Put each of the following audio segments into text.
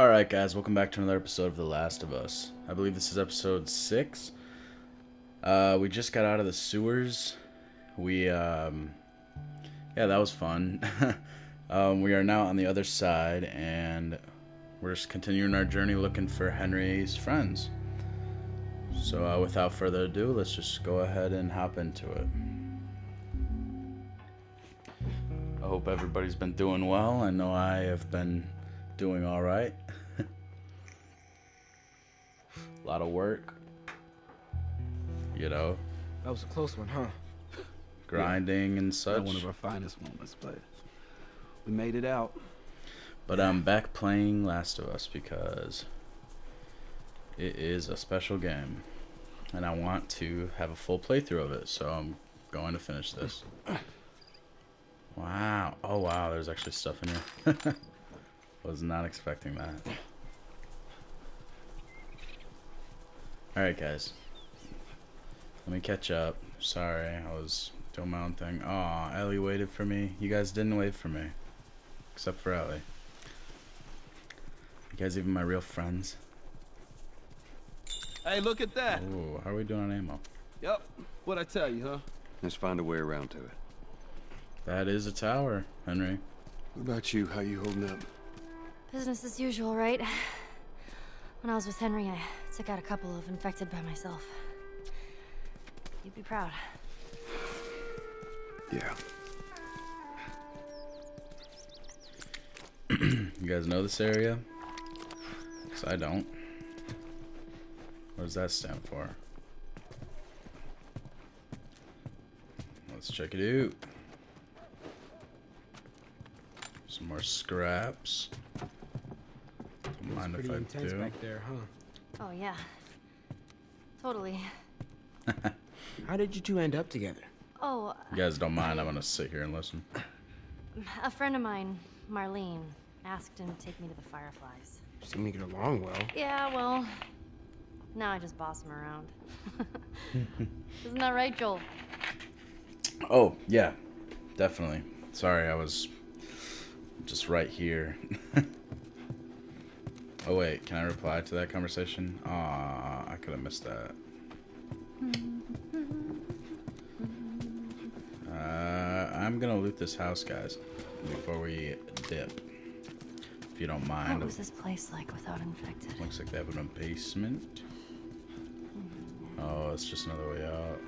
Alright, guys, welcome back to another episode of The Last of Us. I believe this is episode 6. Uh, we just got out of the sewers. We, um, yeah, that was fun. um, we are now on the other side, and we're just continuing our journey looking for Henry's friends. So, uh, without further ado, let's just go ahead and hop into it. I hope everybody's been doing well. I know I have been doing all right. a lot of work. You know, That was a close one, huh? grinding and Not such. one of our finest moments, but we made it out. But I'm back playing Last of Us because it is a special game. And I want to have a full playthrough of it, so I'm going to finish this. Wow. Oh, wow, there's actually stuff in here. Was not expecting that. Alright, guys. Let me catch up. Sorry, I was doing my own thing. Aw, Ellie waited for me. You guys didn't wait for me. Except for Ellie. You guys even my real friends? Hey, look at that. Ooh, how are we doing on ammo? Yep. What I tell you, huh? Let's find a way around to it. That is a tower, Henry. What about you? How you holding up? Business as usual, right? When I was with Henry, I took out a couple of infected by myself. You'd be proud. Yeah. You guys know this area? 'Cause I don't. What does that stand for? Let's check it out. Some more scraps. Don't It was mind if pretty I intense do. back there, huh? Oh, yeah. Totally. How did you two end up together? Oh, You guys don't mind, I'm gonna sit here and listen. a friend of mine, Marlene, asked him to take me to the Fireflies. Seem to get along well. Yeah, well, now I just boss him around. Isn't that right, Joel? Oh, yeah, definitely. Sorry, I was just right here. oh, wait, can I reply to that conversation? Ah, I could have missed that. Uh, I'm gonna loot this house, guys, before we dip. If you don't mind. What was this place like without infected? Looks like they have a basement. Oh, it's just another way out.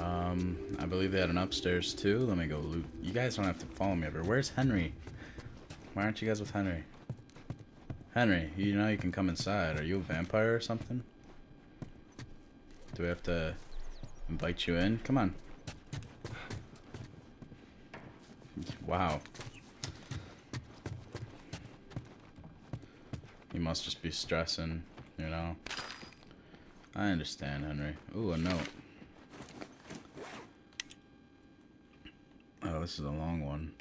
Um, I believe they had an upstairs too. Let me go loot. You guys don't have to follow me everywhere. Where's Henry? Why aren't you guys with Henry? Henry, you know you can come inside. Are you a vampire or something? Do we have to invite you in? Come on. Wow. You must just be stressing, you know? I understand, Henry. Ooh, a note. This is a long one.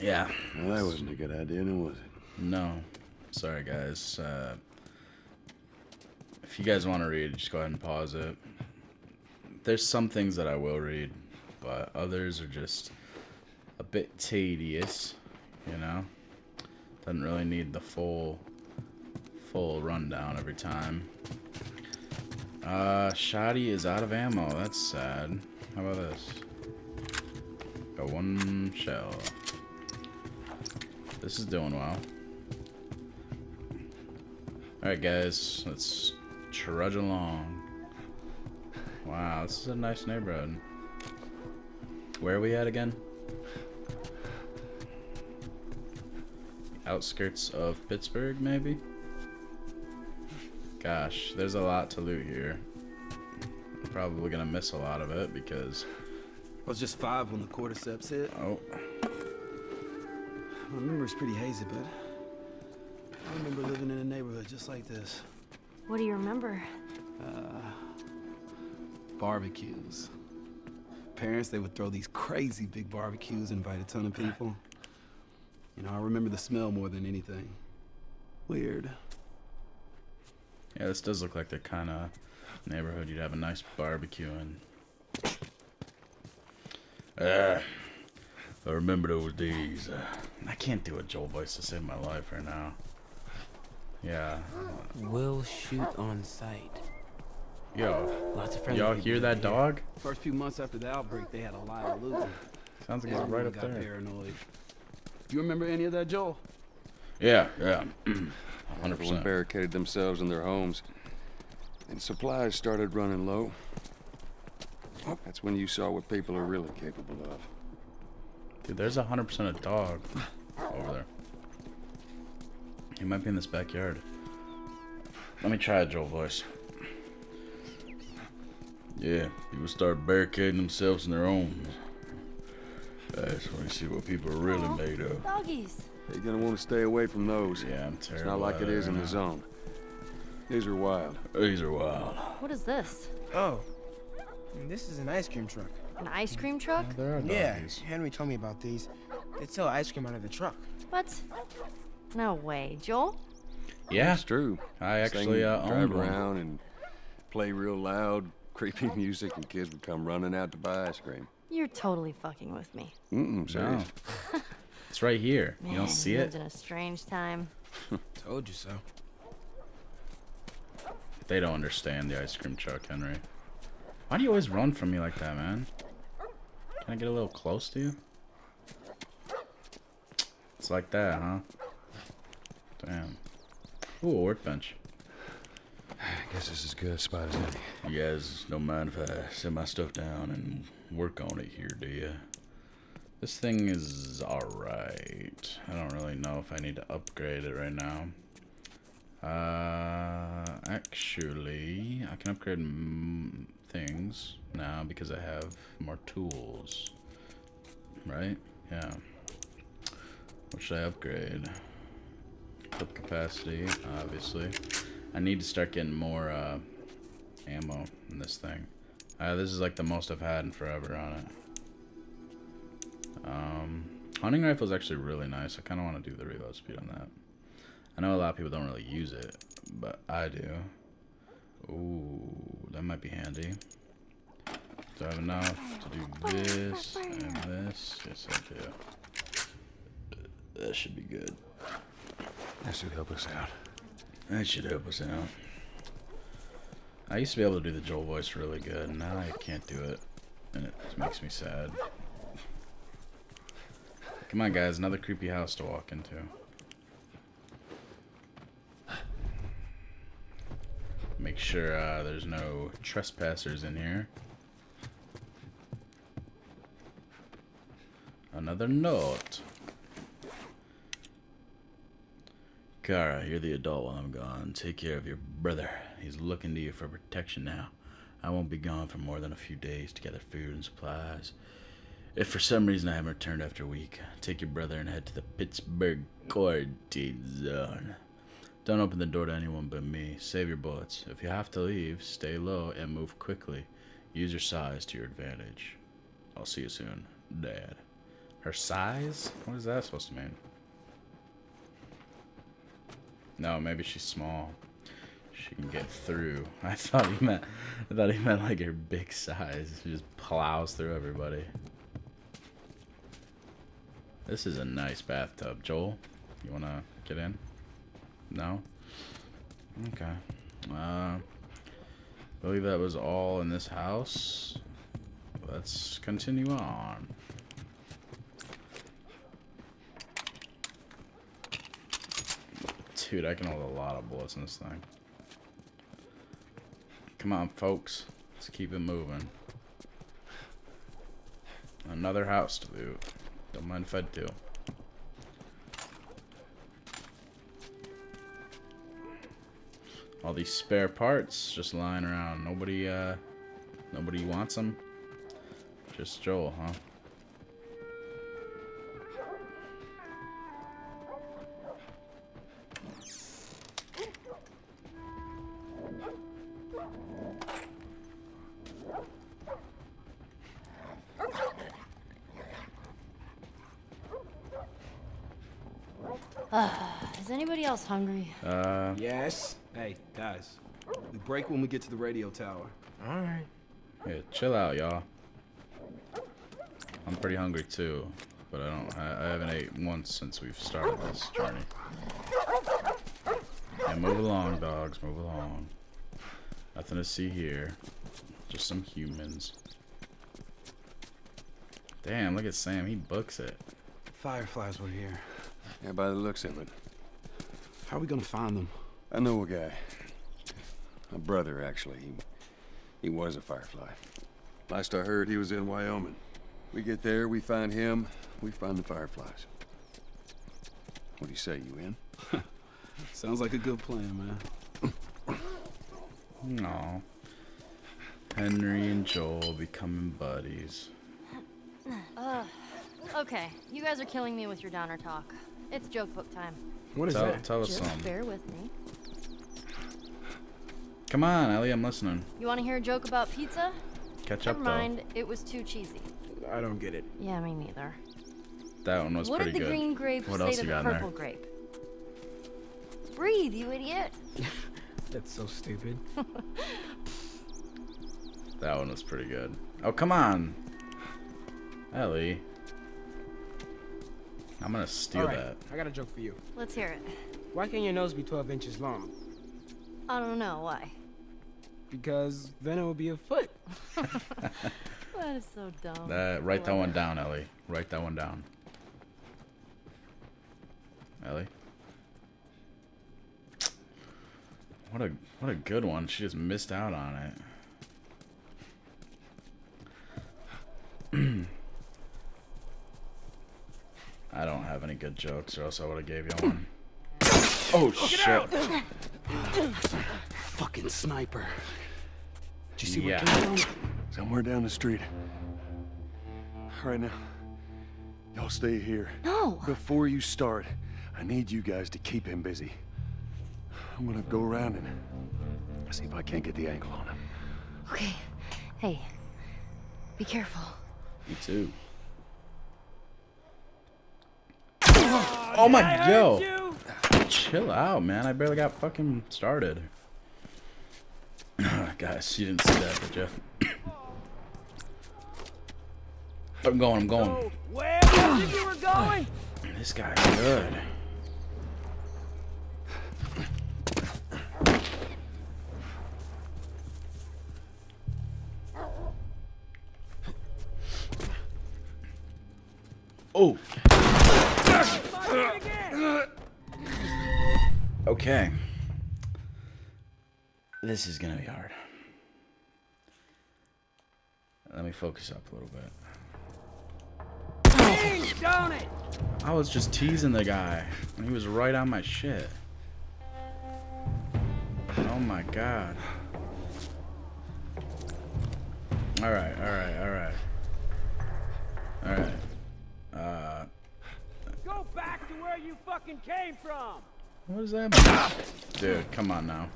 yeah. Well, that wasn't a good idea, was it? No. Sorry, guys. Uh, if you guys want to read, just go ahead and pause it. There's some things that I will read, but others are just a bit tedious, you know? Doesn't really need the full full rundown every time. Uh, Shoddy is out of ammo. That's sad. How about this? Got one shell. This is doing well. Alright guys, let's trudge along. Wow, this is a nice neighborhood. Where are we at again? Outskirts of Pittsburgh, maybe? Gosh, there's a lot to loot here. I'm probably gonna miss a lot of it because... I was just five when the cordyceps hit. Oh, My memory's pretty hazy, but I remember living in a neighborhood just like this. What do you remember? Uh, barbecues. Parents, they would throw these crazy big barbecues, invite a ton of people. You know, I remember the smell more than anything. Weird. Yeah, this does look like the kind of neighborhood you'd have a nice barbecue in. Uh, I remember those days. Uh, I can't do a Joel voice to save my life right now. Yeah. We'll shoot on sight. Yo, Lots of friendly y'all hear that here. Dog? First few months after the outbreak, they had a lot of looting. Sounds like it's Everyone right up got there. paranoid. You remember any of that, Joel? Yeah, yeah. 100%. Everyone barricaded themselves in their homes. And supplies started running low. That's when you saw what people are really capable of. Dude, there's a 100% a dog over there. He might be in this backyard. Let me try a Joel voice. Yeah, people start barricading themselves in their homes. That's when you see what people are really Aw, made of. Doggies. You're gonna want to stay away from those. Yeah, I'm It's not like it is right in the zone. These are wild. These are wild. What is this? Oh. This is an ice cream truck. An ice cream truck? There are Yeah. Henry told me about these. They sell ice cream out of the truck. What? No way. Joel? Yeah, It's true. I actually Sing, uh, drive owned one. around and play real loud, creepy music, and kids would come running out to buy ice cream. You're totally fucking with me. Mm-mm, No. serious. It's right here. Man, you don't see lived it? in a strange time. Told you so. They don't understand the ice cream truck, Henry. Why do you always run from me like that, man? Can I get a little close to you? It's like that, huh? Damn. Ooh, a workbench. I guess this is as good a spot as any. You guys don't mind if I set my stuff down and work on it here, do you? This thing is alright. I don't really know if I need to upgrade it right now. Uh, actually, I can upgrade things now because I have more tools. Right? Yeah. What should I upgrade? Clip capacity, obviously. I need to start getting more uh, ammo in this thing. Uh, this is like the most I've had in forever on it. Um, hunting rifle is actually really nice. I kind of want to do the reload speed on that. I know a lot of people don't really use it, but I do. Ooh, that might be handy. Do I have enough to do this and this? Yes, I do. That should be good. That should help us out. That should help us out. I used to be able to do the Joel voice really good, and now I can't do it, and it makes me sad. Come on, guys, another creepy house to walk into. Make sure uh, there's no trespassers in here. Another note. Kara, you're the adult while I'm gone. Take care of your brother. He's looking to you for protection now. I won't be gone for more than a few days to gather food and supplies. If for some reason I haven't returned after a week, take your brother and head to the Pittsburgh quarantine zone. Don't open the door to anyone but me. Save your bullets. If you have to leave, stay low and move quickly. Use your size to your advantage. I'll see you soon, Dad. Her size? What is that supposed to mean? No, maybe she's small. She can get through. I thought he meant I thought he meant like her big size. She just plows through everybody. This is a nice bathtub. Joel, you wanna get in? No? Okay. Uh believe that was all in this house. Let's continue on. Dude, I can hold a lot of bullets in this thing. Come on, folks. Let's keep it moving. Another house to loot. Don't mind if I do. All these spare parts just lying around. Nobody, uh, nobody wants them. Just Joel, huh? Is hungry? Uh, Yes. Hey, guys, We break when we get to the radio tower. All right. Yeah, chill out, y'all. I'm pretty hungry too, but I don't. I, I haven't ate once since we've started this journey. Yeah, move along, dogs. Move along. Nothing to see here. Just some humans. Damn, look at Sam. He books it. Fireflies were here. Yeah, by the looks of it. How are we gonna find them? I know a guy. A brother, actually. He, he was a Firefly. Last I heard, he was in Wyoming. We get there, we find him, we find the Fireflies. What do you say, you in? Sounds like a good plan, man. No. Henry and Joel becoming buddies. Ugh. Okay, you guys are killing me with your downer talk. It's joke book time. What is Tell, that? tell us Just some. bear with me. Come on, Ellie, I'm listening. You want to hear a joke about pizza? Catch Never up though. mind, it was too cheesy. I don't get it. Yeah, me neither. That one was what pretty did the good. green grape What say else to you the got in there? purple grape? Breathe, you idiot. That's so stupid. That one was pretty good. Oh, come on. Ellie. I'm gonna steal All right, that. I got a joke for you. Let's hear it. Why can't your nose be 12 inches long? I don't know why. Because then it would be a foot. That is so dumb. That, write that one down, Ellie. Write that one down. Ellie. What a what a good one. She just missed out on it. I don't have any good jokes, or else I would have gave you one. Oh shit! Fucking sniper. Did you see Yeah. what came down? Somewhere down the street. All right now, y'all stay here. No! Before you start, I need you guys to keep him busy. I'm gonna go around and see if I can't get the angle on him. Okay. Hey. Be careful. Me too. Oh my yo! Chill out, man. I barely got fucking started. Guys, you didn't see that, did you? I'm going, I'm going. Where did you think you were going? This guy's good. Oh. Okay. This is gonna be hard. Let me focus up a little bit. I was just teasing the guy, and he was right on my shit. Oh my god. Alright, alright, alright. Alright. Uh, Go back to where you fucking came from. What does that? Dude, come on now.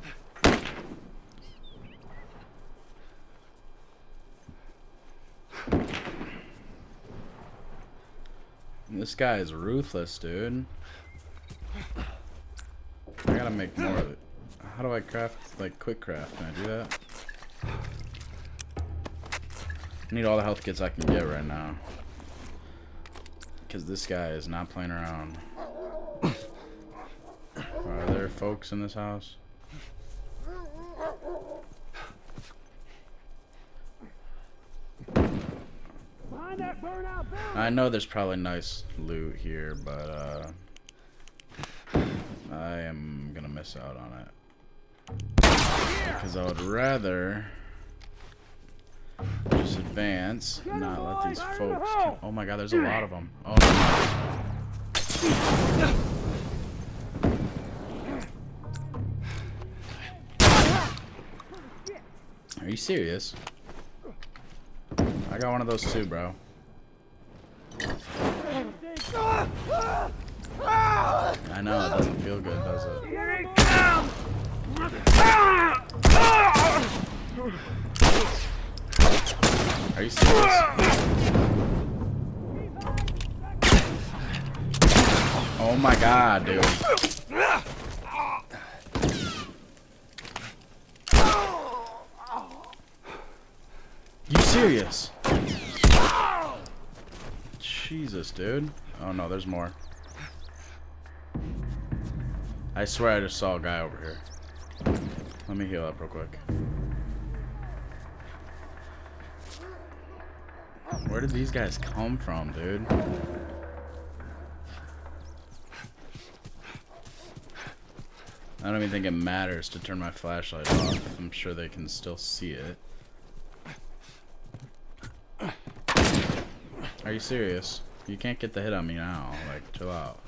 This guy is ruthless, dude. I gotta make more of it. How do I craft, like, quick craft? Can I do that? I need all the health kits I can get right now. Because this guy is not playing around. Folks in this house? I know there's probably nice loot here, but uh, I am gonna miss out on it because I would rather just advance, not let these folks. Oh my God, there's a lot of them. Oh Are you serious? I got one of those too, bro. I know, it doesn't feel good, does it? Here he comes. Are you serious? Oh my god, dude. Serious? Jesus, dude. Oh no, there's more. I swear I just saw a guy over here. Let me heal up real quick. Where did these guys come from, dude? I don't even think it matters to turn my flashlight off. I'm sure they can still see it. Are you serious? You can't get the hit on me now. Like, chill out.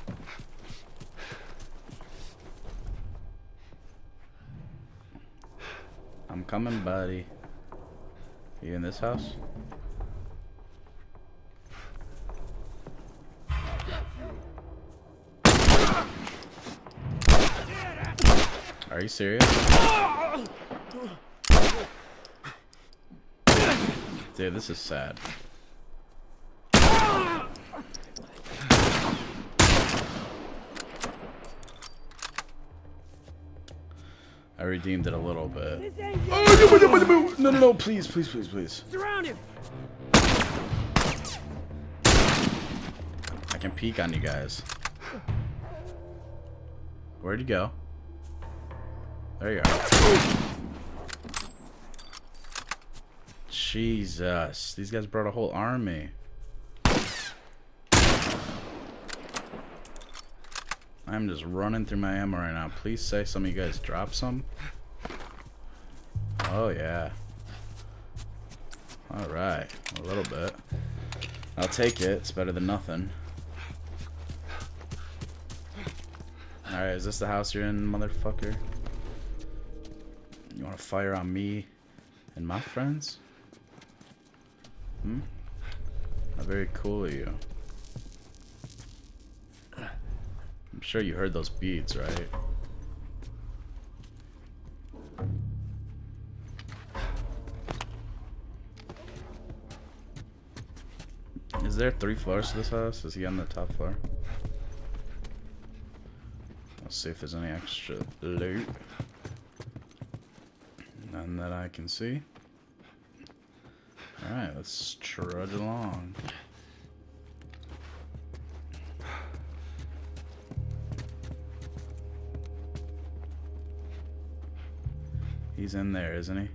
I'm coming, buddy. You in this house? Are you serious? Dude, this is sad. I redeemed it a little bit. This ain't Oh, no, no, no, please, please, please, please. Surround him! I can peek on you guys. Where'd you go? There you are. Jesus, these guys brought a whole army. I'm just running through my ammo right now. Please say some of you guys drop some. Oh yeah. Alright, a little bit. I'll take it, it's better than nothing. Alright, is this the house you're in, motherfucker? You wanna fire on me and my friends? Hmm? How very cool of you. I'm sure you heard those beads, right? Is there three floors to this house? Is he on the top floor? Let's see if there's any extra loot. None that I can see. Alright, let's trudge along. He's in there, isn't he?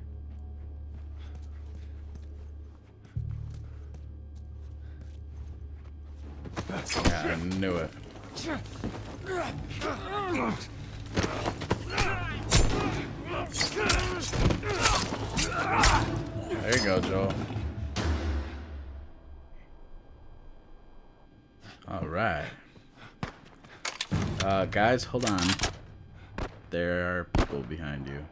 Yeah, I knew it. There you go, Joel. Alright. Uh, guys, hold on. There are people behind you.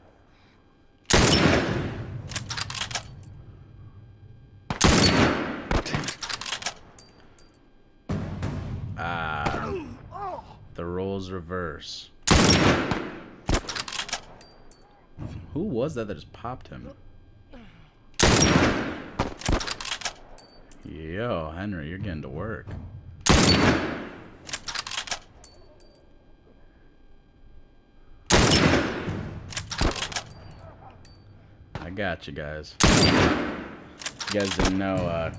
Roles reverse. Who was that that just popped him? Yo, Henry, you're getting to work. I got you guys. You guys didn't know, uh,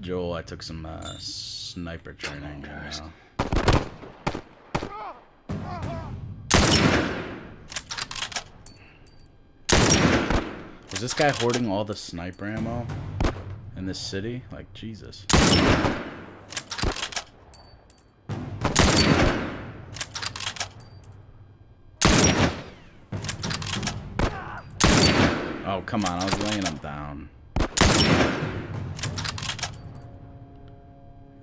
Joel, I took some uh, sniper training. You know? Was this guy hoarding all the sniper ammo in this city? Like, Jesus. Oh, come on. I was laying him down. I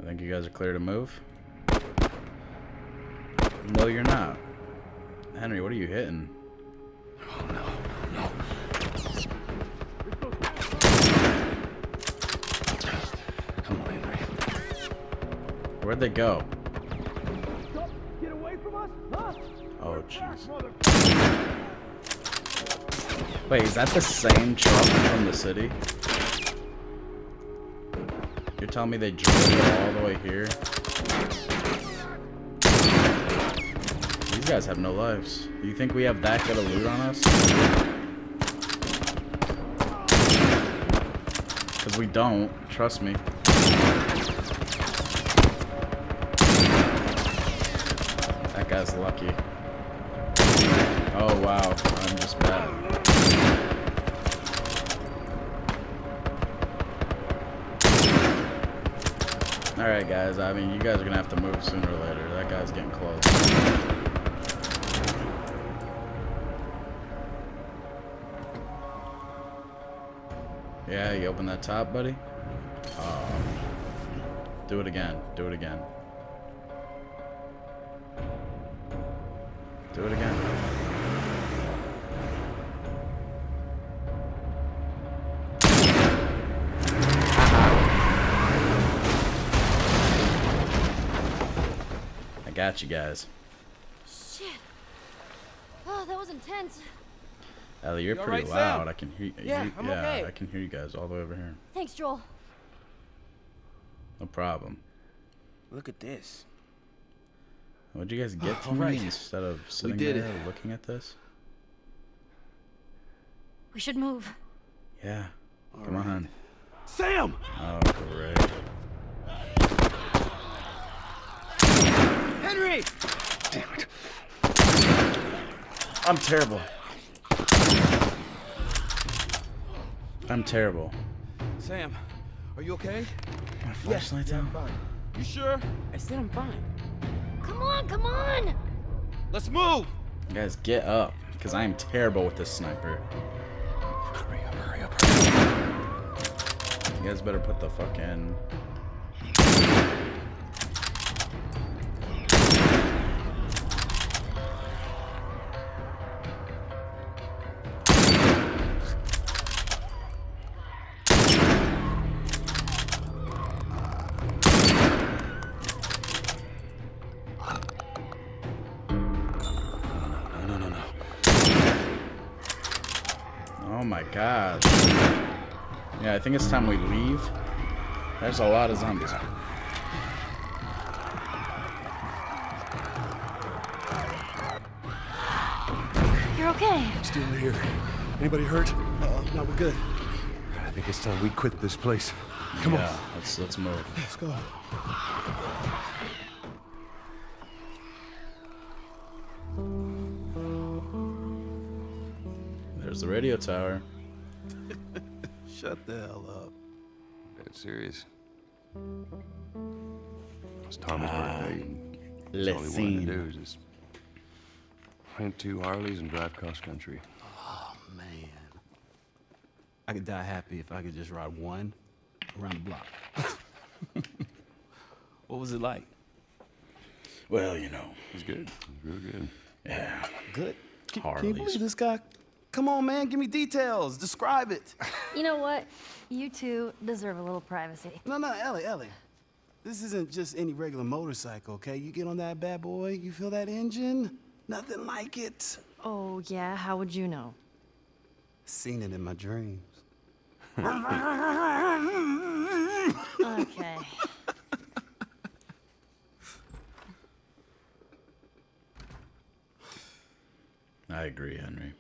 think you guys are clear to move. No, you're not. Henry, what are you hitting? Where'd they go? Get away from us, huh? Oh, jeez. Wait, is that the same truck from the city? You're telling me they drove all the way here? These guys have no lives. Do you think we have that good of loot on us? Because We don't. Trust me. Guy's lucky. Oh wow, I'm just bad. Alright guys, I mean you guys are gonna have to move sooner or later. That guy's getting close. Yeah, you open that top, buddy? Oh. Do it again. Do it again. Got you guys. Shit. Oh, that was intense. Ellie, you're You pretty alright, Sam? loud. I can hear. Yeah, you, I'm yeah, okay. I can hear you guys all the way over here. Thanks, Joel. No problem. Look at this. What'd you guys get to All me right. instead of sitting did there it. looking at this? We should move. Yeah. All Come right. on. Sam! Oh, great. Henry! Damn it. I'm terrible. I'm terrible. Sam, are you okay? My flashlight down. You sure? I said I'm fine. Come on, come on! Let's move! You guys get up, because I am terrible with this sniper. Hurry up, hurry up, hurry up. You guys better put the fucking. No, I think it's time we leave. There's a lot of zombies. You're okay. Still here. Anybody hurt? Uh, no, we're good. I think it's time we quit this place. Come yeah, on. let's let's move. Let's go. There's the radio tower. Shut the hell up. Dead serious. It's Tommy's birthday. Ah, it's all he wanted to do is just rent two Harleys and drive cross country. Oh, man. I could die happy if I could just ride one around the block. what was it like? Well, you know. It was good. It was real good. Yeah. Good. Can, can you believe this guy? Come on, man. Give me details. Describe it. You know what? You two deserve a little privacy. No, no, Ellie, Ellie. This isn't just any regular motorcycle, okay? You get on that bad boy, you feel that engine? Nothing like it. Oh, yeah? How would you know? Seen it in my dreams. Okay. I agree, Henry.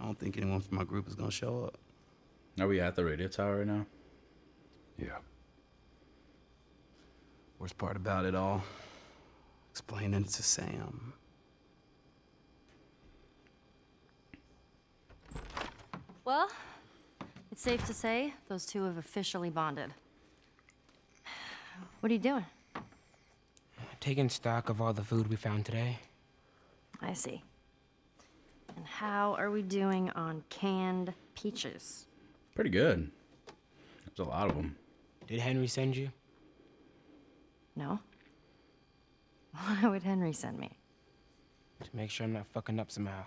I don't think anyone from my group is gonna show up. Are we at the radio tower right now? Yeah. Worst part about it all, explaining it to Sam. Well, it's safe to say those two have officially bonded. What are you doing? Taking stock of all the food we found today. I see. And how are we doing on canned peaches? Pretty good. There's a lot of them. Did Henry send you? No? Why would Henry send me? To make sure I'm not fucking up somehow.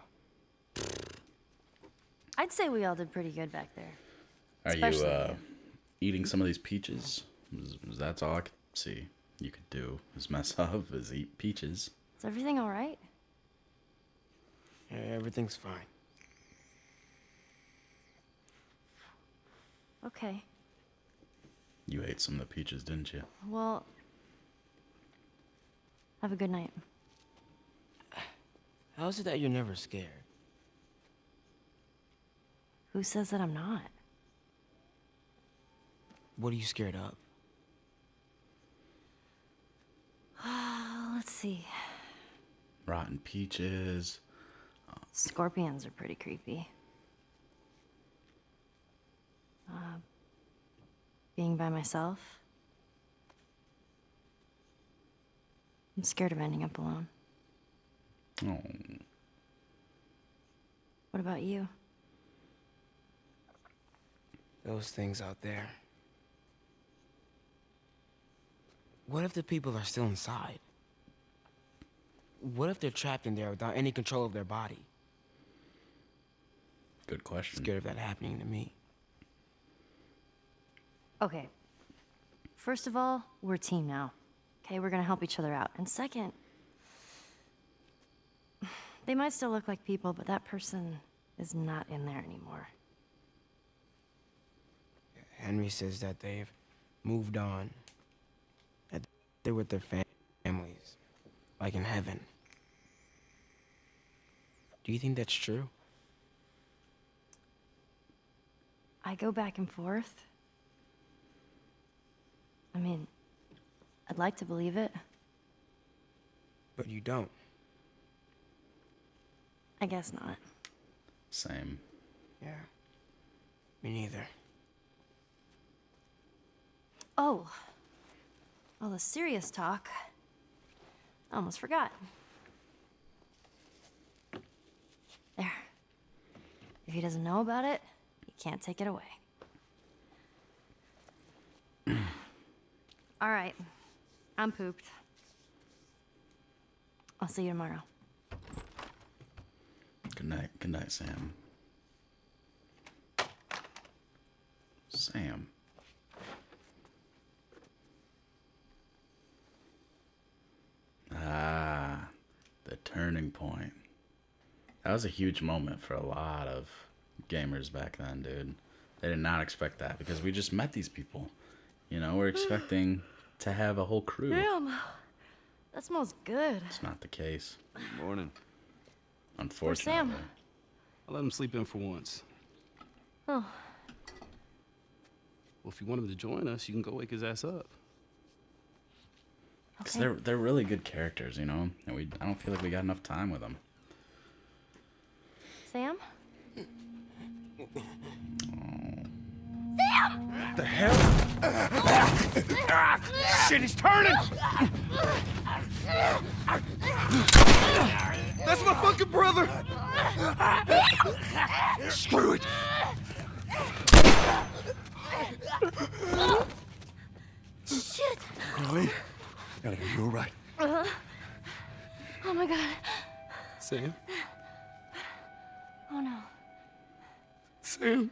I'd say we all did pretty good back there. Are you Especially uh, you. eating some of these peaches? 'Cause- 'cause That's all I could see you could do is mess up is eat peaches. Is everything all right? Yeah, everything's fine. Okay. You ate some of the peaches, didn't you? Well, have a good night. How is it that you're never scared? Who says that I'm not? What are you scared of? Let's see. Rotten peaches. Scorpions are pretty creepy. Uh, being by myself. I'm scared of ending up alone. Oh, What about you? Those things out there. What if the people are still inside? What if they're trapped in there without any control of their body? Good question. Scared of that happening to me. Okay. First of all, we're a team now. Okay, we're gonna help each other out. And second, they might still look like people, but that person is not in there anymore. Henry says that they've moved on. That they're with their fam- families, like in heaven. Do you think that's true? I go back and forth. I mean, I'd like to believe it. But you don't. I guess not. Same. Yeah. Me neither. Oh. All the serious talk. I almost forgot. There. If he doesn't know about it, he can't take it away. All right. I'm pooped. I'll see you tomorrow. Good night. Good night, Sam. Sam. Ah, the turning point. That was a huge moment for a lot of gamers back then, dude. They did not expect that because we just met these people. You know, we're hmm. expecting to have a whole crew. Damn. That smells good. It's not the case, Good morning. unfortunately. Sam. I'll let him sleep in for once. Oh, Well, if you want him to join us, you can go wake his ass up. Because okay. they're they're really good characters, you know, and we I don't feel like we got enough time with them. Sam? Shit, he's turning! That's my fucking brother! Screw it! Shit! Ellie, Ellie, are you alright? Uh-huh. Oh my god. Sam? Oh no. Sam?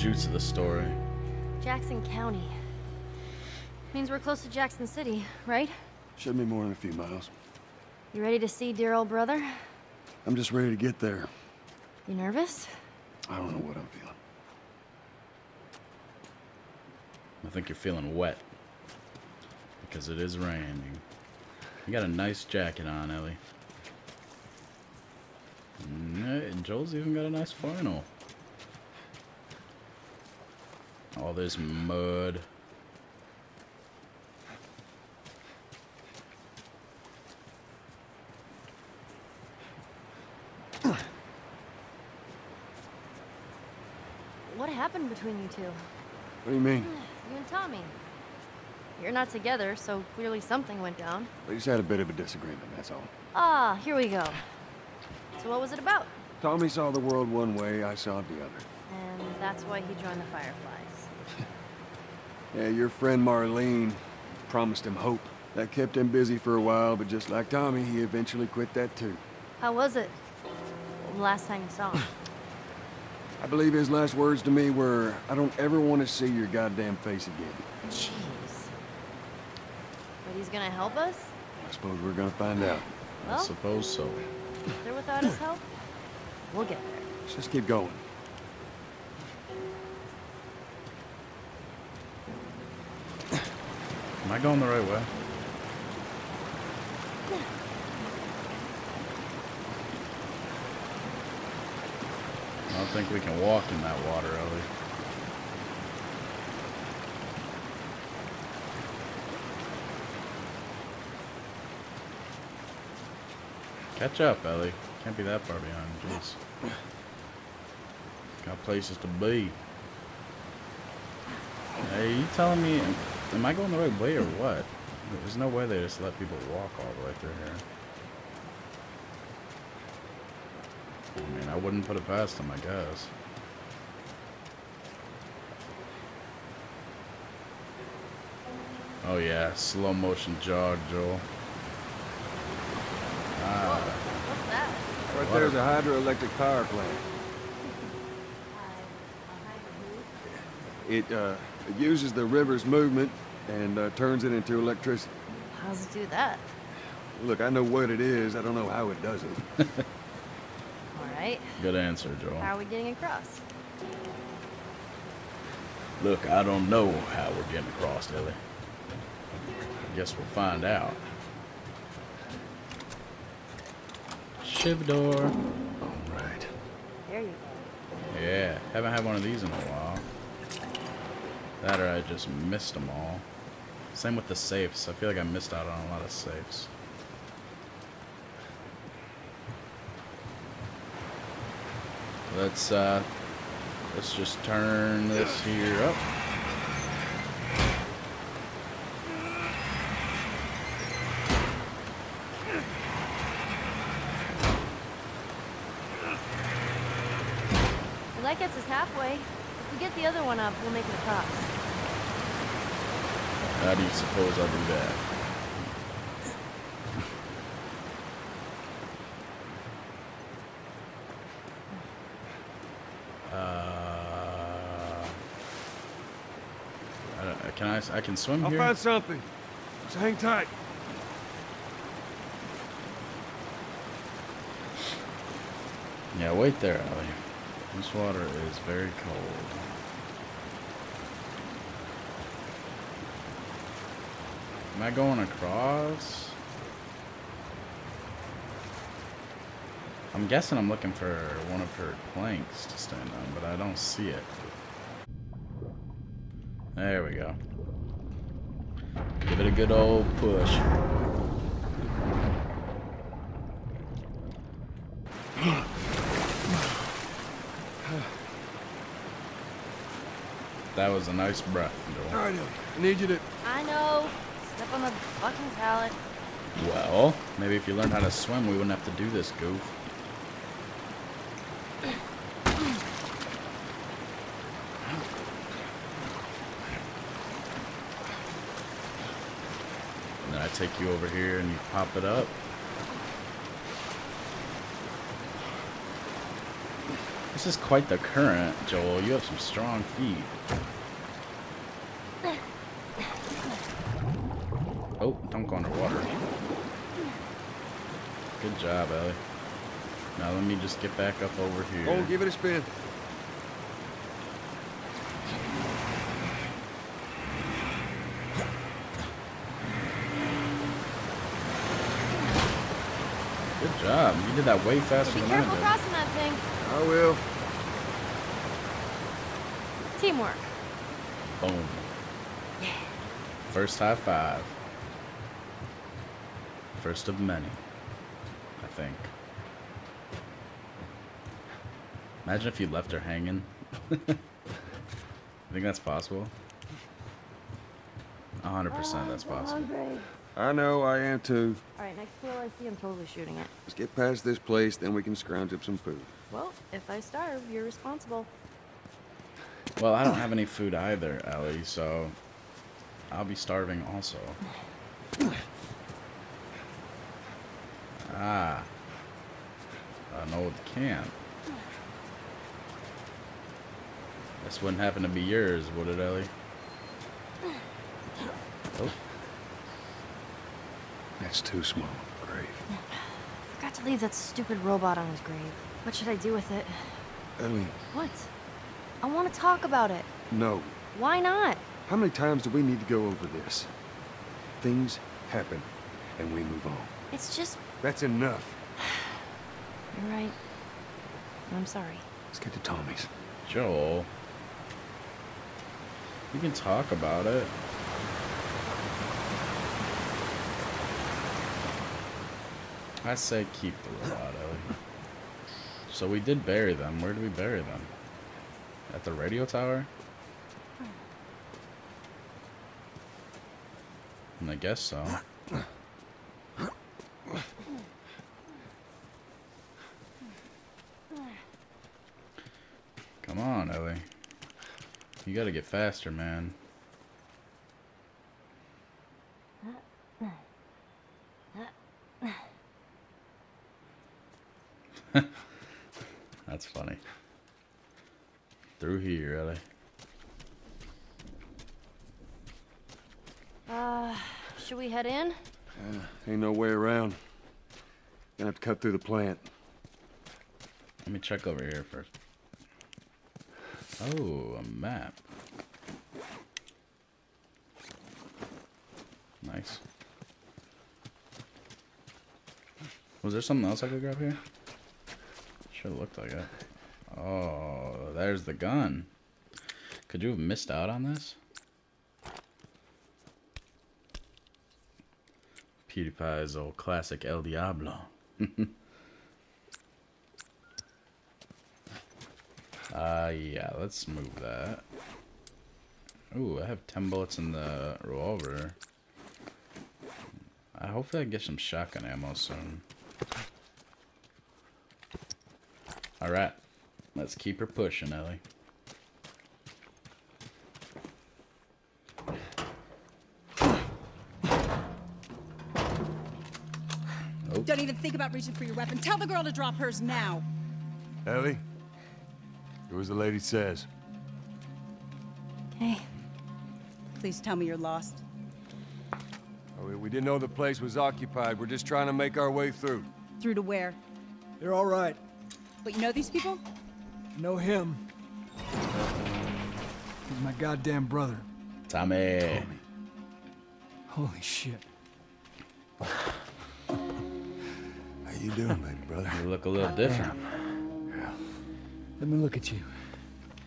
Juice of the story. Jackson County. Means we're close to Jackson City, right? Should be more than a few miles. You ready to see dear old brother? I'm just ready to get there. You nervous? I don't know what I'm feeling. I think you're feeling wet. Because it is raining. You got a nice jacket on, Ellie. Mm, And Joel's even got a nice flannel. Oh, there's mud. What happened between you two? What do you mean? You and Tommy. You're not together, so clearly something went down. We just had a bit of a disagreement, that's all. Ah, here we go. So what was it about? Tommy saw the world one way, I saw it the other. And that's why he joined the Fireflies. Yeah, your friend Marlene promised him hope. That kept him busy for a while, but just like Tommy, he eventually quit that too. How was it? The last time you saw him? I believe his last words to me were, I don't ever want to see your goddamn face again. Jeez. But he's gonna help us? I suppose we're gonna find out. I suppose so. They're without his help, we'll get there. Let's just keep going. Am I going the right way? I don't think we can walk in that water, Ellie. Catch up, Ellie. Can't be that far behind. Jeez. Got places to be. Hey, you telling me, am, am I going the right way or what? There's no way they just let people walk all the way through here. I mean, I wouldn't put it past them, I guess. Oh yeah, slow motion jog, Joel. Ah, What's that? Right there's a hydroelectric power plant. It, uh, it uses the river's movement and uh, turns it into electricity. How does it do that? Look, I know what it is. I don't know how it does it. Alright. good answer, Joel. How are we getting across? Look, I don't know how we're getting across, Ellie. I guess we'll find out. Shiv door. right. There you go. Yeah, haven't had one of these in a while. That or I just missed them all. Same with the safes. I feel like I missed out on a lot of safes. Let's uh let's just turn this here up. Well, that gets us halfway. If we get the other one up, we'll make it across. How do you suppose I'll do that? Uh, I don't, can I? I can swim I'll here. find something. So hang tight. Yeah, wait there, Ellie. This water is very cold. Am I going across? I'm guessing I'm looking for one of her planks to stand on, but I don't see it. There we go. Give it a good old push. That was a nice breath, All Joel. right, Ellie. I need you to... I know. On the fucking pallet. Well, maybe if you learned how to swim, we wouldn't have to do this goof. And then I take you over here and you pop it up. This is quite the current, Joel. You have some strong feet. Oh, don't go underwater. Good job, Ellie. Now let me just get back up over here. Oh, give it a spin. Good job. You did that way faster Be than I careful did. crossing that thing. I will. Teamwork. Boom. First high five. First of many. I think. Imagine if you left her hanging. I think that's possible. 100% that's possible. I know, I am too. All right, next wheel I see, I'm totally shooting it. Let's get past this place, then we can scrounge up some food. Well, if I starve, you're responsible. Well, I don't have any food either, Ellie, so I'll be starving also. Ah. An old camp. This wouldn't happen to be yours, would it, Ellie? Oh, That's too small. Of a grave. I forgot to leave that stupid robot on his grave. What should I do with it? Ellie, What? I want to talk about it. no. Why not? How many times do we need to go over this? Things happen, and we move on. It's just. That's enough. You're right. I'm sorry. Let's get to Tommy's. Joel. We can talk about it. I say keep the robot, Ellie. So we did bury them. Where did we bury them? At the radio tower? I guess so. Come on, Ellie. You gotta get faster, man. That's funny. Through here, Ellie. Uh, should we head in? Uh, ain't no way around. Gonna have to cut through the plant. Let me check over here first. Oh, a map. Nice. Was there something else I could grab here? Have looked like it. Oh, there's the gun. Could you have missed out on this? PewDiePie's old classic El Diablo. Uh, yeah, let's move that. Ooh, I have 10 bullets in the revolver. I hopefully I get some shotgun ammo soon. Alright, let's keep her pushing, Ellie. Oh, Don't even think about reaching for your weapon. Tell the girl to drop hers now. Ellie? Do as the lady says. Okay. Please tell me you're lost. Oh, we- we didn't know the place was occupied. We're just trying to make our way through. Through to where? They're all right. But you know these people? Know him. He's my goddamn brother. Tommy. Holy shit. How you doing, baby brother? You look a little different. Let me look at you.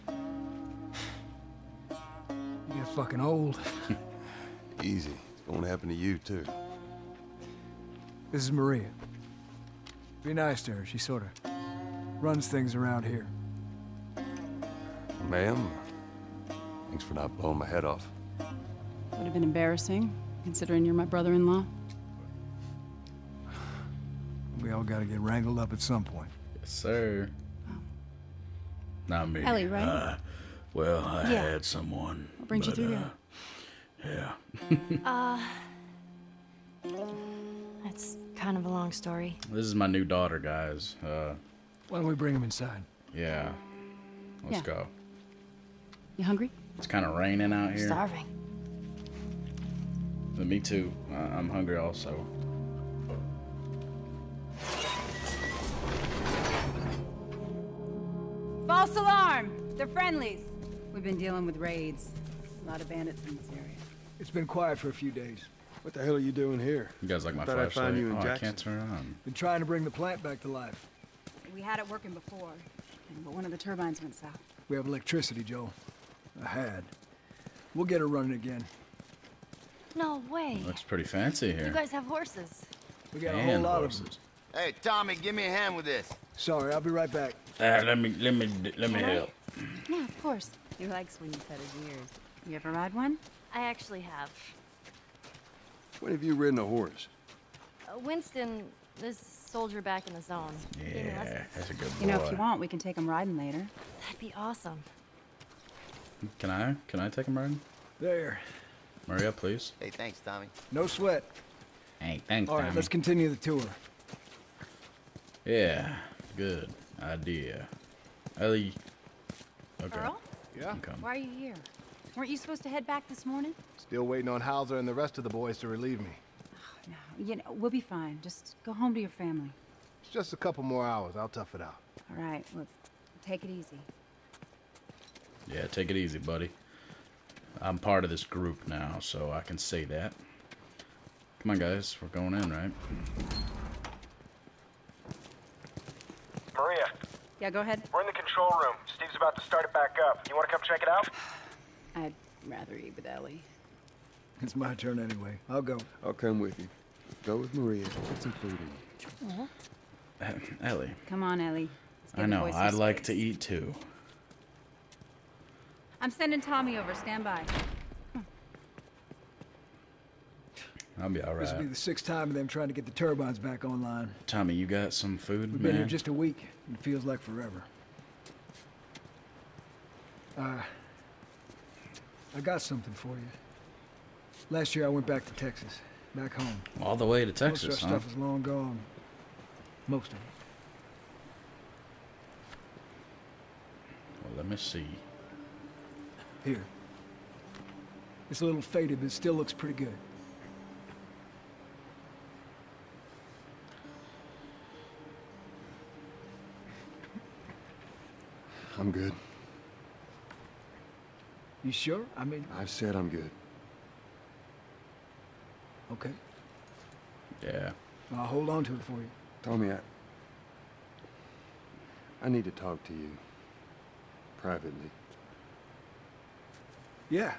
You get fucking old. Easy. It's gonna happen to you, too. This is Maria. Be nice to her. She sort of runs things around here. Ma'am, thanks for not blowing my head off. Would have been embarrassing, considering you're my brother-in-law. We all gotta get wrangled up at some point. Yes, sir. Not me. Ellie, right? Uh, well, I Yeah. had someone. What brings you through uh, here? Yeah. Uh. It's kind of a long story. This is my new daughter, guys. Uh, Why don't we bring him inside? yeah. Let's Yeah. go. You hungry? It's kind of raining out here. Starving. But me too. Uh, I'm hungry also. False alarm! They're friendlies. We've been dealing with raids. A lot of bandits in this area. It's been quiet for a few days. What the hell are you doing here? You guys like my Thought I'd flashlight? find you in oh, I can't turn it on. Been trying to bring the plant back to life. We had it working before, but one of the turbines went south. We have electricity, Joe. I had. We'll get her running again. No way. Looks pretty fancy here. You guys have horses. We got a whole lot horses. of them. Hey, Tommy, give me a hand with this. Sorry, I'll be right back. Uh, let me let me let me help. Yeah, of course. He likes when you cut his ears. You ever ride one? I actually have. When have you ridden a horse? Uh, Winston, this soldier back in the zone. Yeah, that's a good boy. You know, if you want, we can take him riding later. That'd be awesome. Can I? Can I take him riding? There. Maria, please. Hey, thanks, Tommy. No sweat. Hey, thanks, All right, Tommy. let's continue the tour. Yeah, good idea. Ellie. Okay. Earl? Yeah? Why are you here? Weren't you supposed to head back this morning? Still waiting on Hauser and the rest of the boys to relieve me. Oh, no, you know, we'll be fine. Just go home to your family. It's just a couple more hours. I'll tough it out. All right, well, take it easy. Yeah, take it easy, buddy. I'm part of this group now, so I can say that. Come on, guys. We're going in, right? Yeah, go ahead. we're in the control room. Steve's about to start it back up. You want to come check it out? I'd rather eat with Ellie. It's my turn anyway. I'll go. I'll come with you. Go with Maria. Get some food in. Uh, Ellie. Come on, Ellie. I know. I'd like to eat too. I'm sending Tommy over. Stand by. I'll be all right. This will be the sixth time of them trying to get the turbines back online. Tommy, you got some food, We've been here just a week. It feels like forever. Uh, I got something for you. Last year I went back to Texas, back home. All the way to Texas, Most of our huh? stuff is long gone. Most of it. Well, let me see. Here. It's a little faded, but it still looks pretty good. I'm good. You sure? I mean, I've said I'm good. okay. Yeah. I'll hold on to it for you. Tommy, I... I need to talk to you. Privately. Yeah,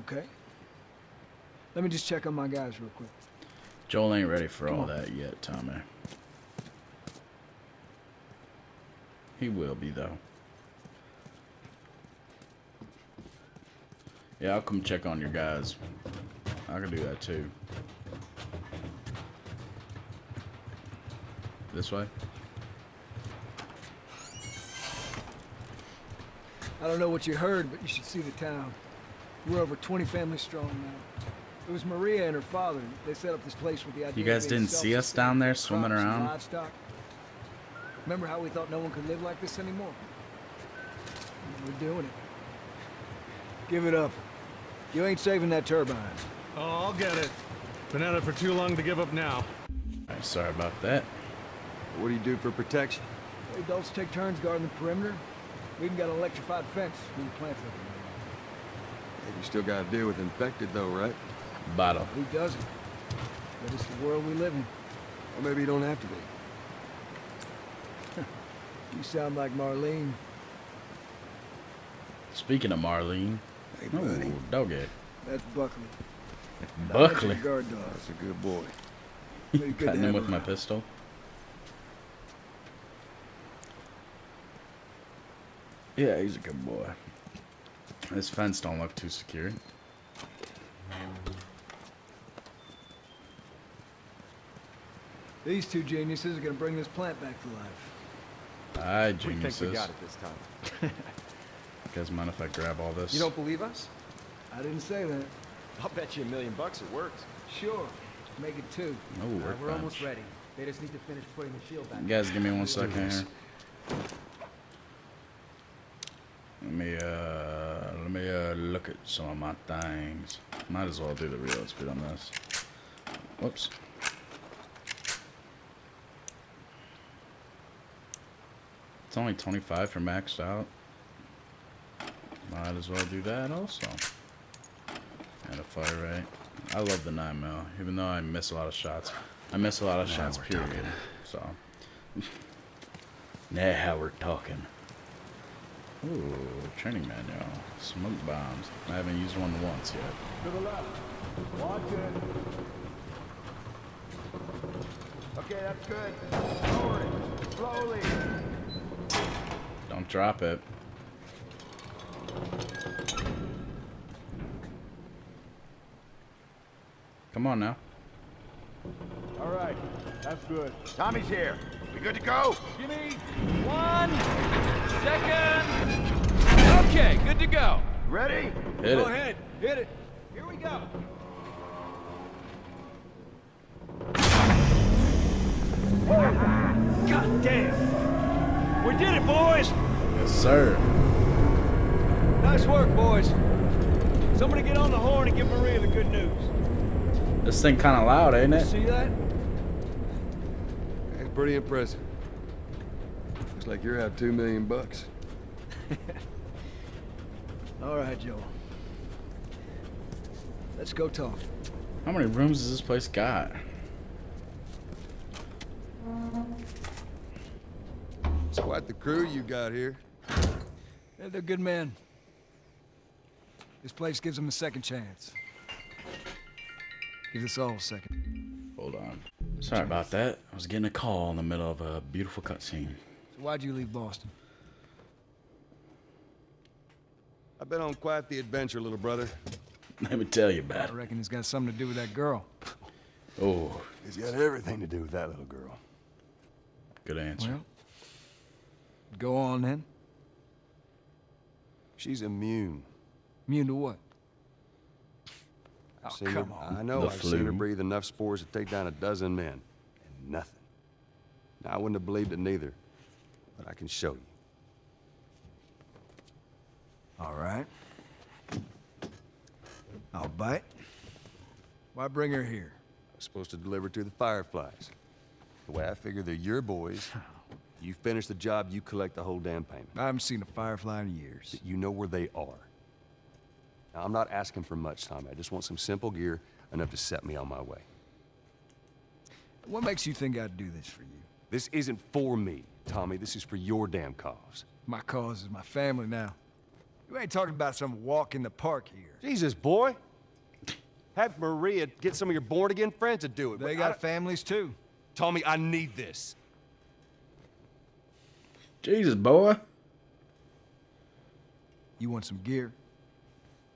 okay. Let me just check on my guys real quick. Joel ain't ready for Come all on. that yet, Tommy. He will be, though. Yeah, I'll come check on your guys. I can do that too. This way? I don't know what you heard, but you should see the town. We're over 20 families strong now. It was Maria and her father. They set up this place with the idea You guys didn't see us down there swimming around? Livestock. Remember how we thought no one could live like this anymore? We're doing it. Give it up. You ain't saving that turbine. Oh, I'll get it. Been at it for too long to give up now. Alright, sorry about that. What do you do for protection? Adults take turns guarding the perimeter. We even got an electrified fence when the plants open. You still got to deal with infected, though, right? Bottle. Who doesn't? But it's the world we live in. Or maybe you don't have to be. You sound like Marlene. Speaking of Marlene. Hey, Oh, buddy. doggy. That's Buckley. Buckley. That's your guard dog. That's a good boy. Pretty good to Cutting him have with my pistol. Yeah, he's a good boy. This fence don't look too secure. These two geniuses are gonna bring this plant back to life. Aye, We think we got it this time. Guys, mind if I grab all this? You don't believe us? I didn't say that. I'll bet you a million bucks it works. Sure. Make it two. Oh, Uh, workbench. we're almost ready. They just need to finish putting the shield back. You guys give me one Let's do second this. here. Let me, uh, let me, uh, look at some of my things. Might as well do the real speed on this. Whoops. It's only 25 for maxed out. Might as well do that also. And a fire rate. I love the 9 mil, even though I miss a lot of shots. I miss a lot of Now shots, we're period. talking. So. now we're talking. Ooh, training manual. Smoke bombs. I haven't used one once yet. To the left. Watch it. Okay, that's good. Forward. Slowly. Don't drop it. Come on now. All right, that's good. Tommy's here. We good to go? Give me one second. Okay, good to go. Ready? Hit Go it. ahead, hit it. Here we go. God damn. We did it, boys. Yes, sir. Nice work, boys. Somebody get on the horn and give Maria the good news. This thing kind of loud, ain't it? See that? That's pretty impressive. Looks like you're out two million bucks. All right, Joel. Let's go talk. How many rooms does this place got? It's quite the crew you got here. Yeah, they're good men. This place gives them a second chance. Gives us all a second. Hold on. Sorry about that. I was getting a call in the middle of a beautiful cutscene. So why'd you leave Boston? I've been on quite the adventure, little brother. Let me tell you about it. I reckon it's got something to do with that girl. Oh, It's got everything to do with that little girl. good answer. Well, go on then. She's immune. Immune to what? Oh, Seen her- come on. I know. The I've seen her breathe enough spores to take down a dozen men, and nothing. Now, I wouldn't have believed it neither, but I can show you. All right. I'll bite. Why bring her here? I was supposed to deliver to the Fireflies. The way I figure they're your boys. You finish the job, you collect the whole damn payment. I haven't seen a firefly in years. You know where they are. Now, I'm not asking for much, Tommy. I just want some simple gear, enough to set me on my way. What makes you think I'd do this for you? This isn't for me, Tommy. This is for your damn cause. My cause is my family now. You ain't talking about some walk in the park here. Jesus, boy. Have Maria get some of your born-again friends to do it. They but got I- families too. Tommy, I need this. Jesus, boy. You want some gear?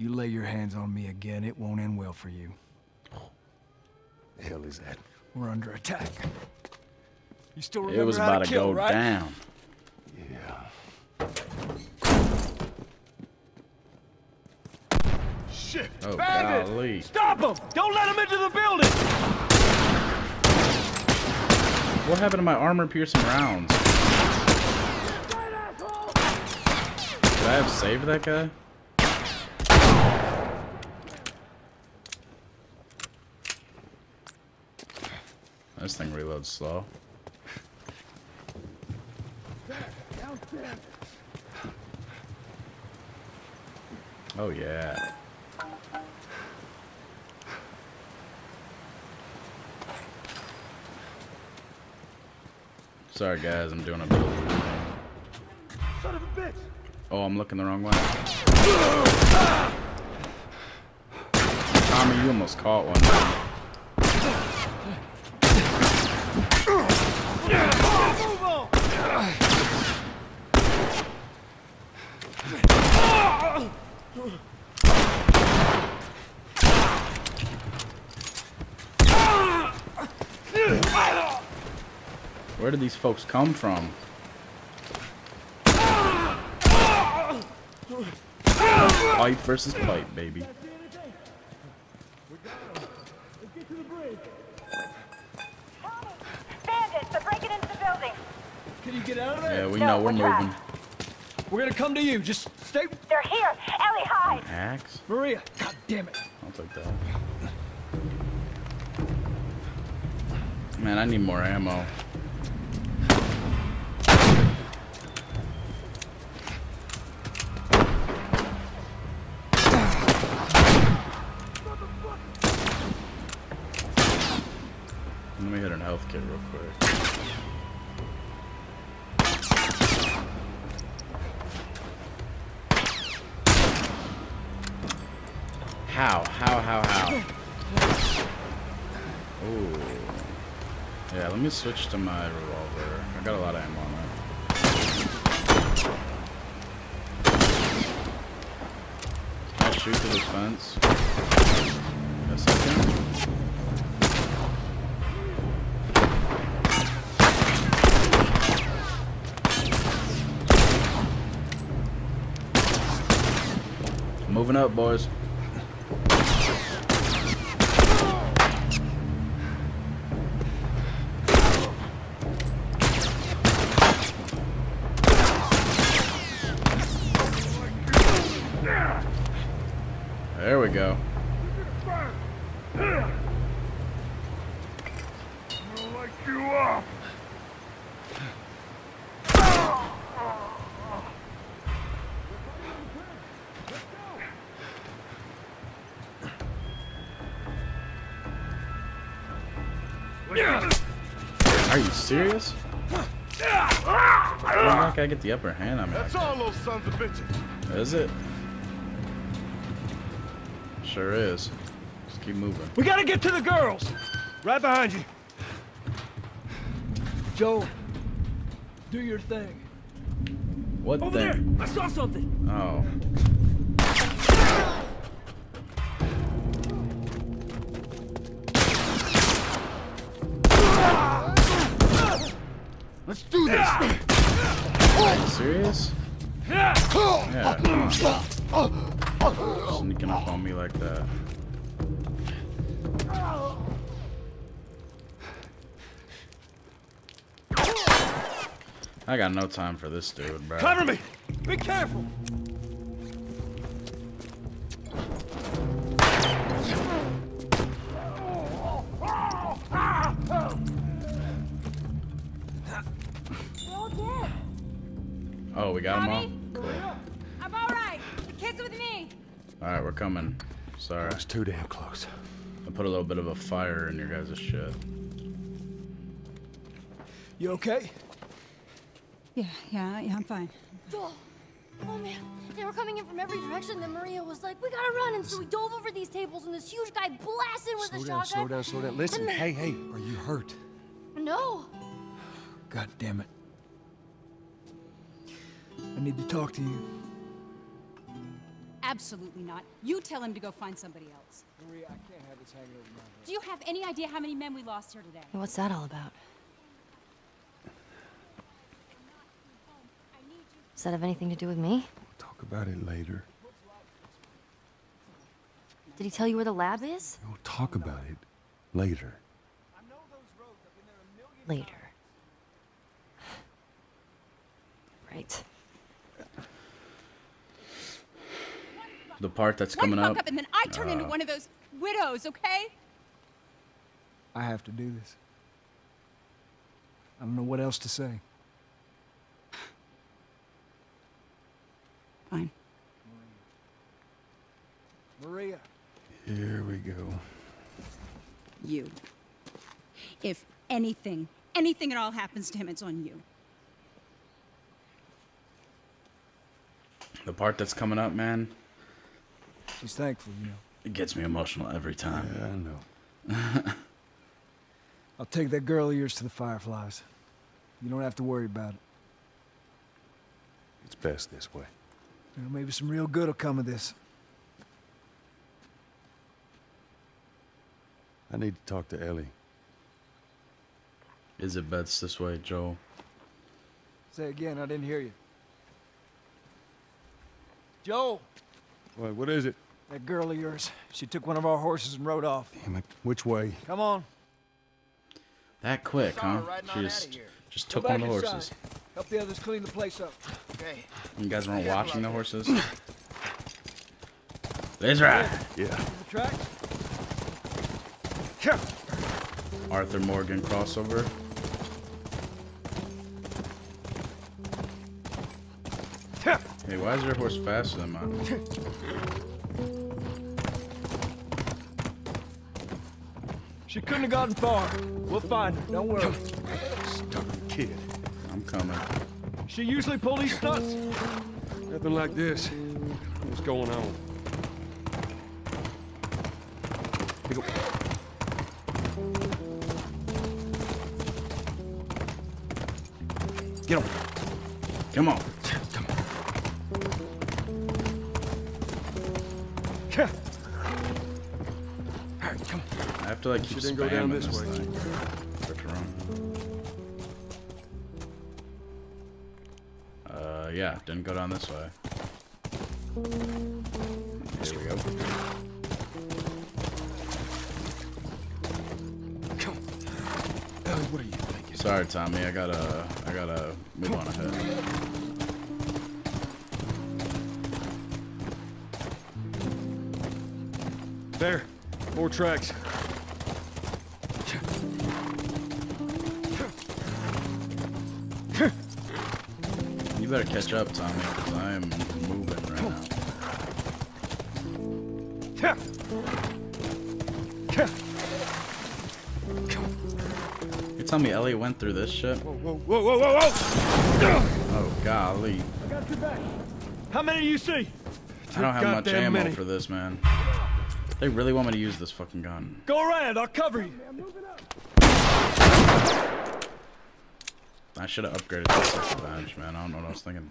You lay your hands on me again, it won't end well for you. The hell is that? We're under attack. You still remember It remember was how about to kill, go right? down. Yeah. Shit! Oh, Bandit! golly. Stop them! Don't let them into the building! What happened to my armor-piercing rounds? Did I have saved that guy? This thing reloads slow. Oh yeah. Sorry guys, I'm doing a bit of a thing. Son of a bitch! Oh, I'm looking the wrong way. Tommy, you almost caught one. Where did these folks come from? Pipe versus pipe, baby. No, we're we're moving. We're gonna come to you. Just stay. They're here. Ellie, hide. Axe? Maria, god damn it. I'll take that. Man, I need more ammo. Let me hit her iron health kit real quick. How? How, how, how? Ooh. Yeah, let me switch to my revolver. I got a lot of ammo on that. Can I shoot through fence? A second. Moving up, boys. Are you serious? I gotta get the upper hand on me. That's all those sons of bitches. Is it? Sure is. Just keep moving. We gotta get to the girls! Right behind you. Joe, do your thing. What Over thing? there! I saw something! Oh. I got no time for this dude, bro. Cover me! Be careful! Oh, we got him all? I'm all right. The kid's with me. Alright, we're coming. Sorry. It's too damn close. I put a little bit of a fire in your guys' shit. You okay? Yeah, yeah, yeah, I'm fine. Oh, oh man, they were coming in from every direction. Then Maria was like, "We gotta run!" And so we dove over these tables, and this huge guy blasted with Slow a down, shotgun. slow down, slow down. Listen, And- hey, hey, are you hurt? No. God damn it. I need to talk to you. Absolutely not. You tell him to go find somebody else. Maria, I can't have this hanging over my head. Do you have any idea how many men we lost here today? What's that all about? Does that have anything to do with me? We'll Talk about it later. Did he tell you where the lab is? We'll talk about it later. Later. Right. The part that's One coming fuck up. up and then I turn into uh, one of those widows, okay? I have to do this. I don't know what else to say. Fine. Maria. Here we go. You. If anything, anything at all happens to him, it's on you. The part that's coming up, man, She's thankful, you know. it gets me emotional every time. Yeah, I know. I'll take that girl of yours to the Fireflies. You don't have to worry about it. It's best this way. You know, maybe some real good will come of this. I need to talk to Ellie. Is it best this way, Joel? Say again, I didn't hear you. Joe! What, what is it? That girl of yours. She took one of our horses and rode off. Damn it. Which way? Come on. That quick, huh? She just, just Go took one of back the inside. Horses. Help the others clean the place up. Okay. You guys weren't watching the horses? That's right. Yeah. The tracks? Arthur Morgan crossover. Hey, why is your horse faster than mine? She couldn't have gotten far. We'll find her. Don't worry. Stubborn kid. I'm coming. She usually pull these stunts. Nothing like this. What's going on? Here you go. Get him. Come on. Alright, come I have to like keep She didn't go down this way. thing didn't go down this way. Here we go. Come on. Ellie, what are you thinking? Sorry, Tommy. I gotta, I gotta move on ahead. There. More tracks. Catch up, Tommy, because I am moving right now. You tell me Ellie went through this shit? Whoa, whoa, whoa, whoa, whoa, whoa! Oh, golly. I got your back. How many do you see? I don't have much ammo many. for this, man. They really want me to use this fucking gun. Go around. I'll cover you. I should have upgraded this search advantage, man. I don't know what I was thinking.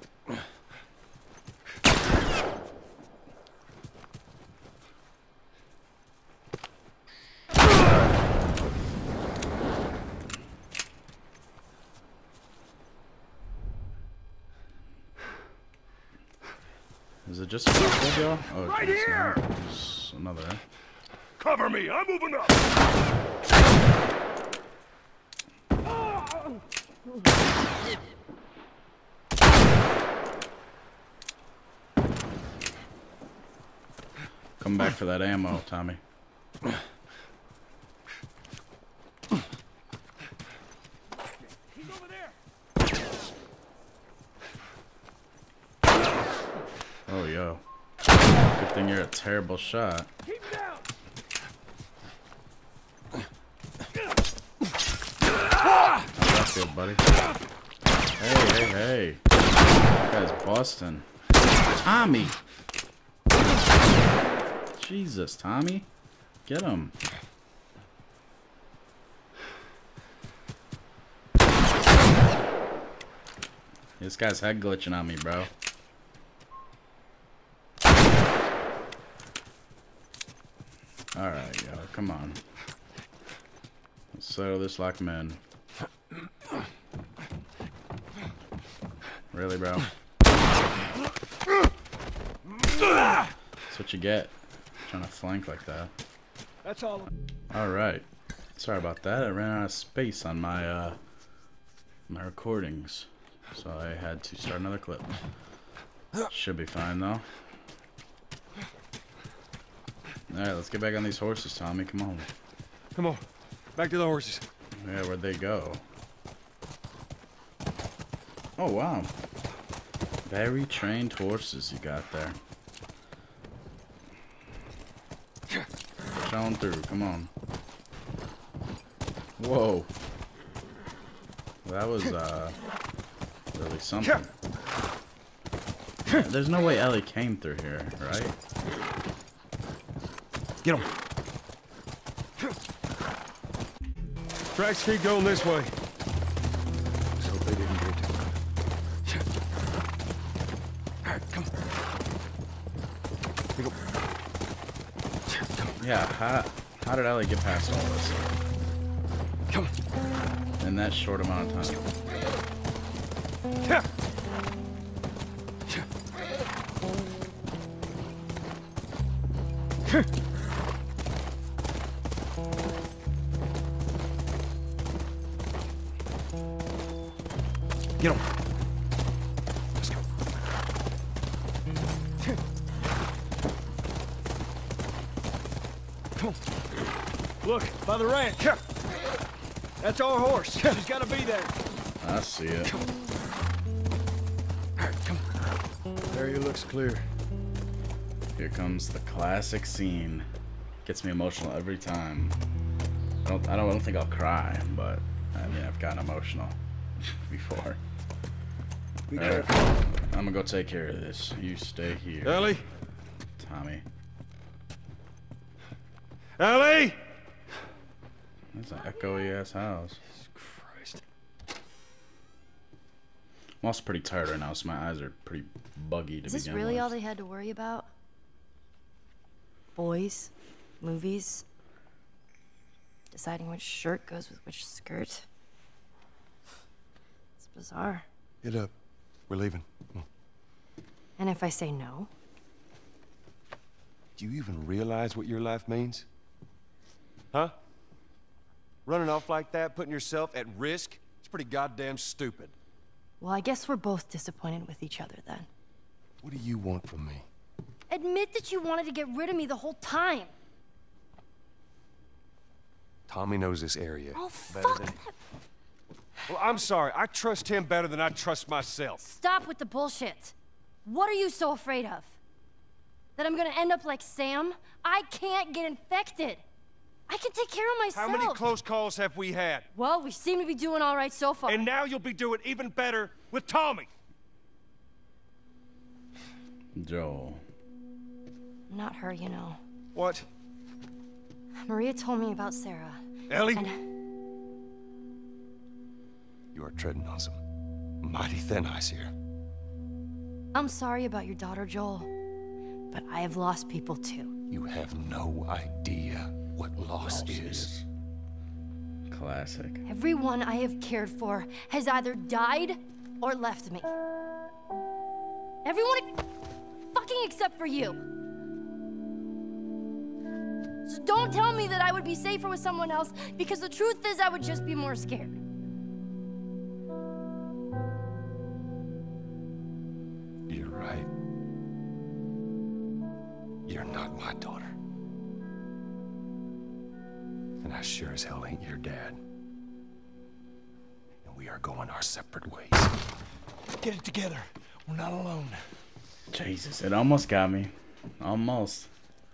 Is it just a y'all? Oh, Right geez, here! no, another. Cover me! I'm moving up! Come back for that ammo, Tommy. Oh, yo. Good thing you're a terrible shot. Feel, buddy? Hey, hey, hey. That guy's busting. Tommy! Jesus, Tommy. Get him. This guy's head glitching on me, bro. Alright, yo, come on. Let's settle this like men. Really, bro? That's what you get. Trying to flank like that. That's all. Alright. Sorry about that. I ran out of space on my, uh, my recordings. So I had to start another clip. Should be fine, though. Alright, let's get back on these horses, Tommy. Come on. Come on. Back to the horses. Yeah, where'd they go? Oh, wow. Very trained horses you got there. Showing through, come on. Whoa. That was, uh, really something. There's no way Ellie came through here, right? Get him. Tracks keep going this way. Yeah, how, how did Ellie get past all this? Come on. In that short amount of time. Yeah. That's our horse. She's got to be there. I see it. Area looks clear. Here comes the classic scene. Gets me emotional every time. I don't, I don't think I'll cry, but I mean, I've gotten emotional before. Be Alright, careful. I'm gonna go take care of this. You stay here. Ellie? Tommy. Ellie! That's an echoey ass house. Christ. I'm also pretty tired right now, so my eyes are pretty buggy to Is this really with. all they had to worry about? Boys, movies, deciding which shirt goes with which skirt. It's bizarre. Get up. Uh, we're leaving. Hmm. And if I say no, Do you even realize what your life means? Huh? Running off like that, putting yourself at risk? It's pretty goddamn stupid. well, I guess we're both disappointed with each other then. What do you want from me? Admit that you wanted to get rid of me the whole time. Tommy knows this area Oh, better fuck than. that. Well, I'm sorry. I trust him better than I trust myself. Stop with the bullshit. What are you so afraid of? That I'm gonna end up like Sam? I can't get infected. I can take care of myself. How many close calls have we had? Well, we seem to be doing all right so far. And now you'll be doing even better with Tommy. Joel. Not her, you know. What? Maria told me about Sarah. Ellie? And You are treading on some mighty thin ice here. I'm sorry about your daughter, Joel. But I have lost people too. You have no idea what loss is. Classic. Everyone I have cared for has either died or left me. Everyone fucking except for you. So don't tell me that I would be safer with someone else because the truth is I would just be more scared. You're right. You're not my daughter. And I sure as hell ain't your dad. And we are going our separate ways. Get it together. We're not alone. Jesus, it almost got me. Almost.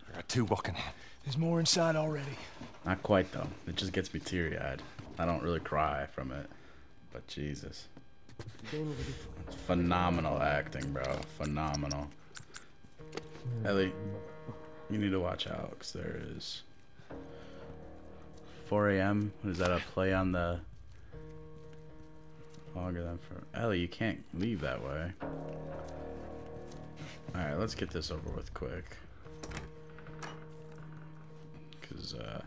There are two walking in. There's more inside already. Not quite though. It just gets me teary-eyed. I don't really cry from it, but Jesus. It's phenomenal acting, bro. Phenomenal. Ellie, you need to watch out, 'cause there is 4 a.m. Is that a play on the longer than for Ellie? You can't leave that way. All right, let's get this over with quick. Cause uh.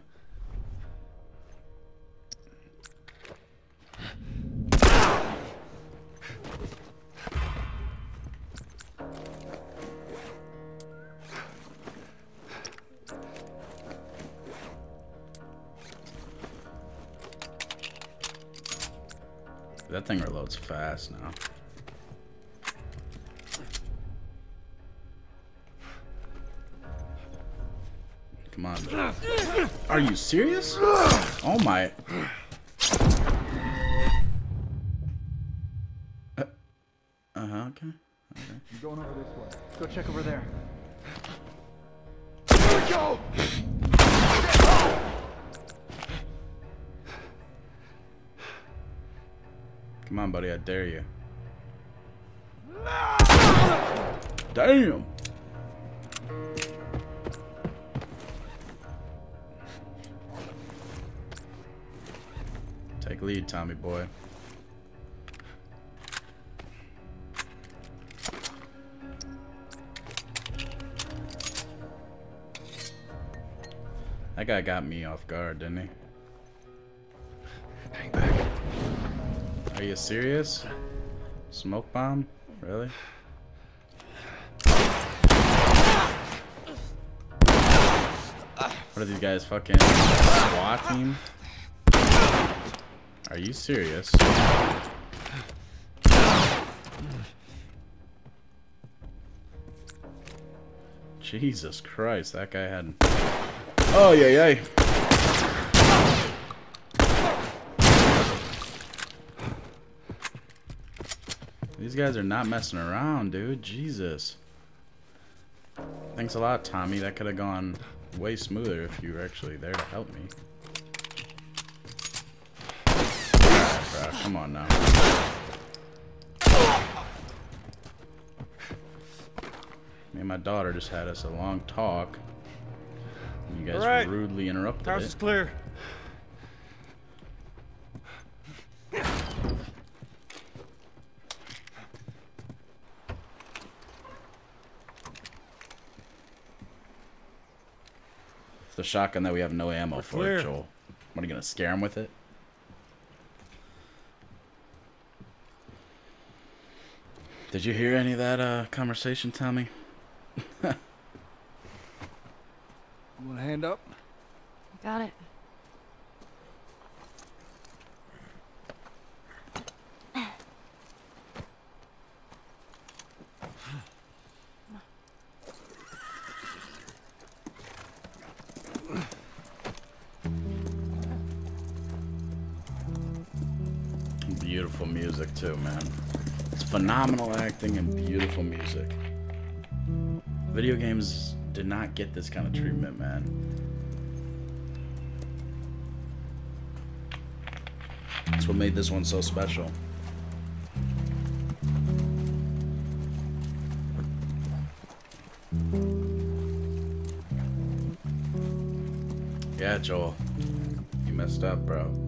Are you serious? Oh my. Uh huh, okay. okay. I'm going over this way. Go check over there. Here we Go! Come on, buddy, I dare you. Boy. That guy got me off guard, didn't he? Hang back. Are you serious? Smoke bomb? Really? What are these guys fucking SWAT team? Are you serious? Jesus Christ, that guy had. Oh yeah, yeah. These guys are not messing around, dude. Jesus. Thanks a lot, Tommy. That could have gone way smoother if you were actually there to help me. Come on now. Me and my daughter just had us a long talk. You guys right. rudely interrupted House it. is clear. It's the shotgun that we have no ammo We're for, clear. Joel. What are you gonna scare him with it? Did you hear any of that uh, conversation, Tommy? You want a hand up? Got it. Phenomenal acting and beautiful music. Video games did not get this kind of treatment, man. That's what made this one so special. Yeah, Joel. You messed up, bro.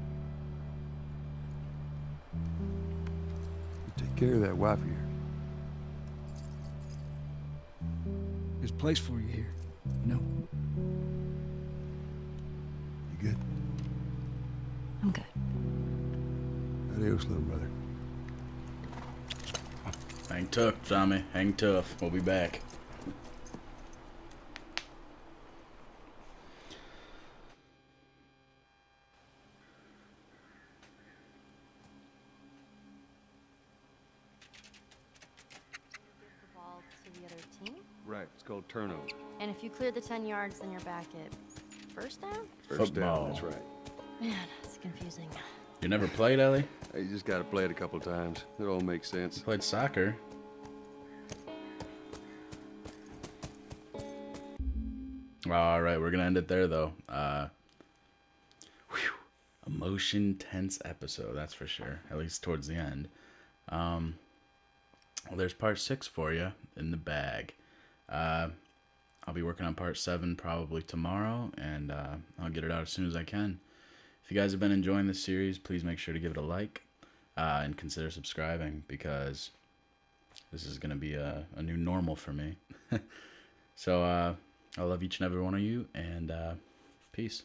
Care of that wife of yours. There's a place for you here. You know? You good? I'm good. Adios, little brother. Hang tough, Tommy. Hang tough. We'll be back. The ball to the other team. Right, it's called turnover. And if you clear the 10 yards, then you're back at first down? First Football. down, that's right. Man, it's confusing. You never played, Ellie? Hey, you just gotta play it a couple times. It all makes sense. Played soccer. All right, we're gonna end it there though. Uh, whew, emotion tense episode, that's for sure. At least towards the end. Um, well, there's part six for you in the bag. Uh, I'll be working on part seven probably tomorrow, and uh, I'll get it out as soon as I can. If you guys have been enjoying this series, please make sure to give it a like uh, and consider subscribing because this is going to be a, a new normal for me. so uh, I love each and every one of you, and uh, peace.